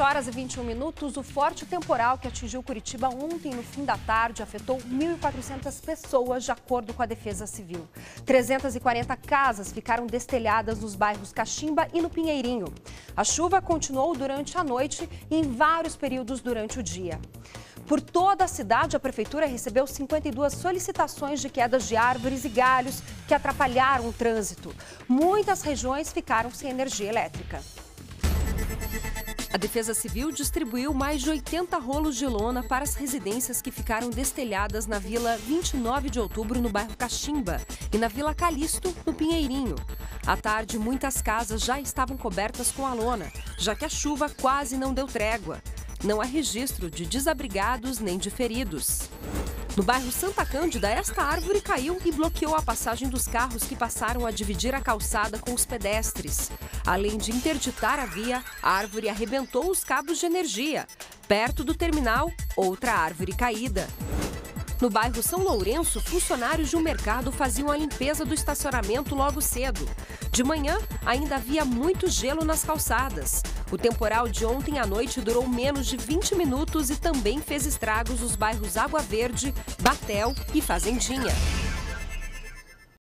horas e 21 minutos, o forte temporal que atingiu Curitiba ontem no fim da tarde afetou 1.400 pessoas, de acordo com a Defesa Civil. 340 casas ficaram destelhadas nos bairros Caximba e no Pinheirinho. A chuva continuou durante a noite e em vários períodos durante o dia. Por toda a cidade, a prefeitura recebeu 52 solicitações de quedas de árvores e galhos que atrapalharam o trânsito. Muitas regiões ficaram sem energia elétrica. A Defesa Civil distribuiu mais de 80 rolos de lona para as residências que ficaram destelhadas na Vila 29 de Outubro, no bairro Caximba, e na Vila Calixto, no Pinheirinho. À tarde, muitas casas já estavam cobertas com a lona, já que a chuva quase não deu trégua. Não há registro de desabrigados nem de feridos. No bairro Santa Cândida, esta árvore caiu e bloqueou a passagem dos carros que passaram a dividir a calçada com os pedestres. Além de interditar a via, a árvore arrebentou os cabos de energia. Perto do terminal, outra árvore caída. No bairro São Lourenço, funcionários de um mercado faziam a limpeza do estacionamento logo cedo. De manhã, ainda havia muito gelo nas calçadas. O temporal de ontem à noite durou menos de 20 minutos e também fez estragos nos bairros Água Verde, Batel e Fazendinha.